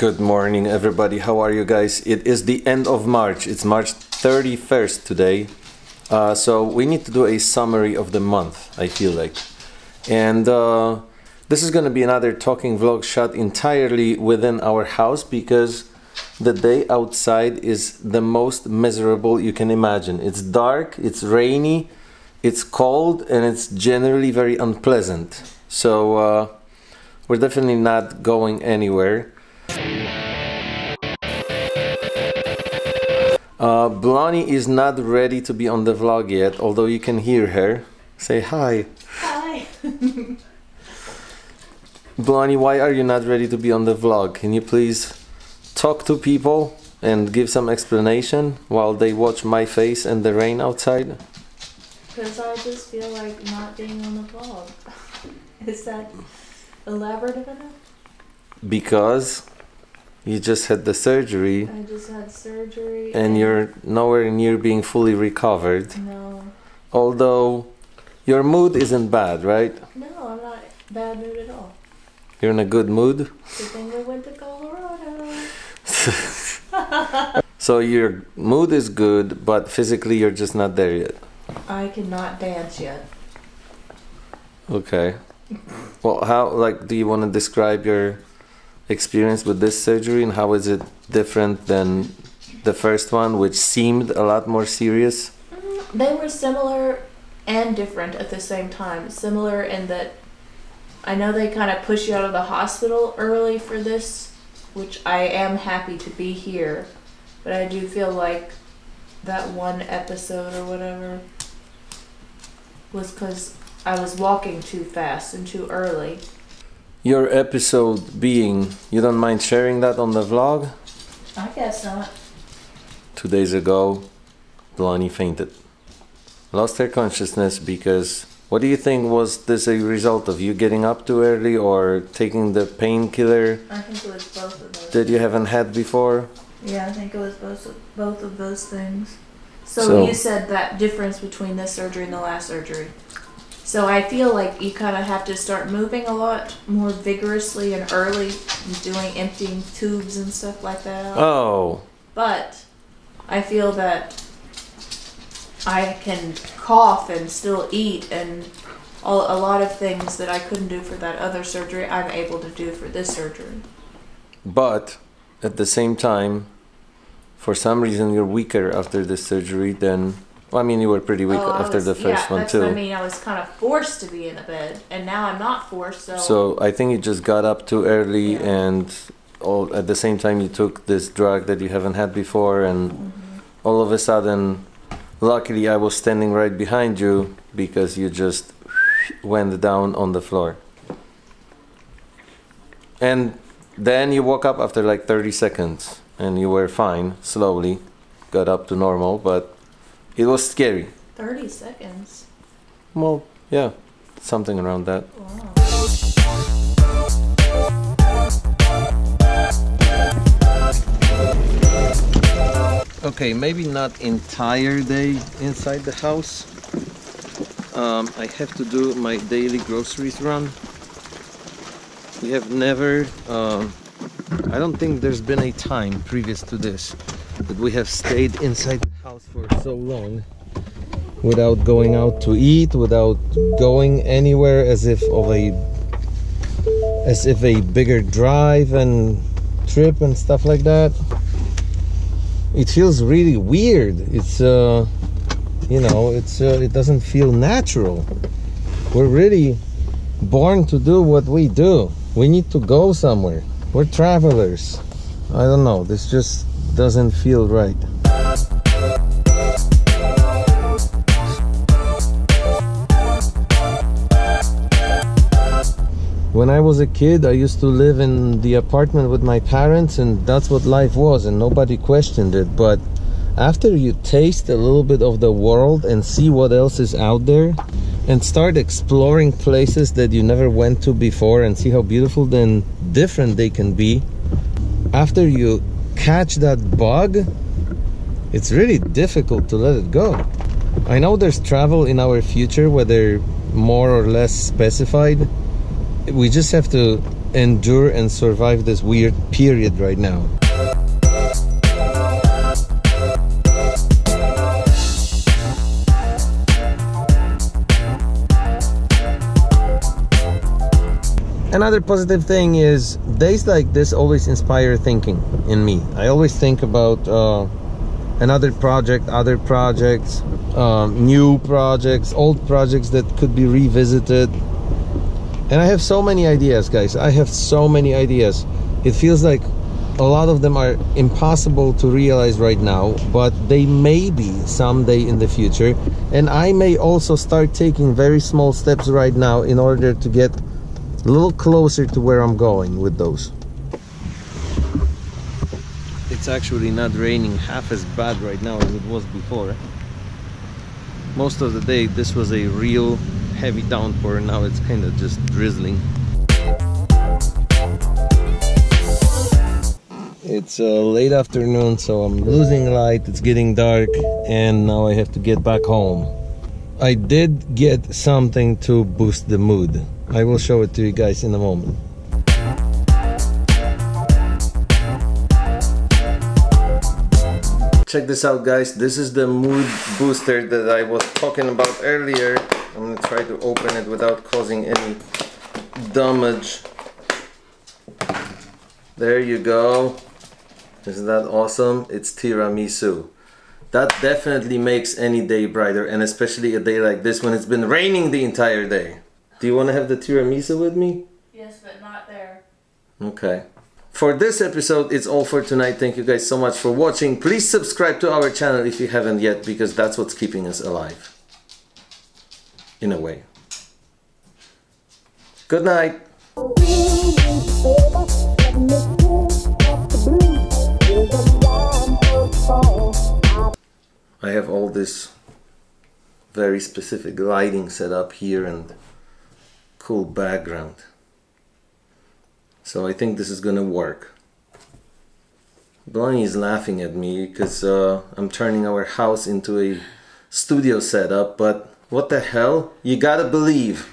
Good morning, everybody. How are you guys? It is the end of March. It's March 31st today. Uh, so we need to do a summary of the month, I feel like. And uh, this is going to be another talking vlog shot entirely within our house because the day outside is the most miserable you can imagine. It's dark, it's rainy, it's cold, and it's generally very unpleasant. So uh, we're definitely not going anywhere. Uh, Blonnie is not ready to be on the vlog yet, although you can hear her. Say hi. Hi. Blonnie, why are you not ready to be on the vlog? Can you please talk to people and give some explanation while they watch my face and the rain outside? Because I just feel like not being on the vlog. Is that elaborative enough? Because you just had the surgery I just had surgery. and you're nowhere near being fully recovered. No. Although your mood isn't bad, right? No, I'm not bad mood at all. You're in a good mood. Good thing we went to Colorado. So your mood is good, but physically you're just not there yet. I cannot dance yet. Okay. Well, how like do you want to describe your experience with this surgery and how is it different than the first one, which seemed a lot more serious? Mm, they were similar and different at the same time. Similar in that I know they kind of push you out of the hospital early for this, which I am happy to be here. But I do feel like that one episode or whatever was because I was walking too fast and too early. Your episode being, you don't mind sharing that on the vlog? I guess not. Two days ago, Blonnie fainted. Lost her consciousness because what do you think was this a result of you getting up too early or taking the painkiller I think it was both of those. that you haven't had before? Yeah, I think it was both of, both of those things. So, So- you said that difference between this surgery and the last surgery. So I feel like you kind of have to start moving a lot more vigorously and early, and doing emptying tubes and stuff like that. Oh, But I feel that I can cough and still eat and all, a lot of things that I couldn't do for that other surgery, I'm able to do for this surgery. but at the same time, for some reason you're weaker after this surgery than. Well, I mean, you were pretty weak Oh, after was- the first yeah, one too. I mean, I was kind of forced to be in the bed, and now I'm not forced. So, So I think you just got up too early, Yeah. and all at the same time you took this drug that you haven't had before, and Mhm. all of a sudden, luckily I was standing right behind you because you just went down on the floor. And then you woke up after like 30 seconds, and you were fine. Slowly, got up to normal, but it was scary. thirty seconds. Well, yeah, something around that. Wow. Okay, maybe not entire day inside the house. Um, I have to do my daily groceries run. We have never, um, I don't think there's been a time previous to this that we have stayed inside the house for so long without going out to eat, without going anywhere as if of a as if a bigger drive and trip and stuff like that. It feels really weird. It's uh you know it's uh, it doesn't feel natural. We're really born to do what we do. We need to go somewhere. We're travelers. I don't know. This just doesn't feel right When I was a kid, I used to live in the apartment with my parents, and that's what life was, and nobody questioned it. But after you taste a little bit of the world and see what else is out there, and start exploring places that you never went to before, and see how beautiful and different they can be, after you catch that bug, it's really difficult to let it go. I know there's travel in our future, whether more or less specified we just have to endure and survive this weird period right now. Another positive thing is days like this always inspire thinking in me. I always think about uh, another project, other projects, um, new projects, old projects that could be revisited. And I have so many ideas, guys. I have so many ideas. It feels like a lot of them are impossible to realize right now, but they may be someday in the future. And I may also start taking very small steps right now in order to get a little closer to where I'm going with those. It's actually not raining half as bad right now as it was before. Most of the day this was a real heavy downpour, now it's kind of just drizzling. It's uh, late afternoon so I'm losing light, it's getting dark and now I have to get back home. I did get something to boost the mood. I will show it to you guys in a moment. Check this out guys, this is the mood booster that I was talking about earlier. I'm gonna try to open it without causing any damage. There you go. Isn't that awesome? It's tiramisu. That definitely makes any day brighter and especially a day like this when it's been raining the entire day. Do you want to have the tiramisu with me? Yes, but not there. Okay. For this episode, it's all for tonight. Thank you guys so much for watching. Please subscribe to our channel if you haven't yet because that's what's keeping us alive. In a way. Good night. I have all this very specific lighting set up here and cool background. So I think this is gonna work. Blonnie is laughing at me because uh, I'm turning our house into a studio setup, but what the hell? You gotta believe.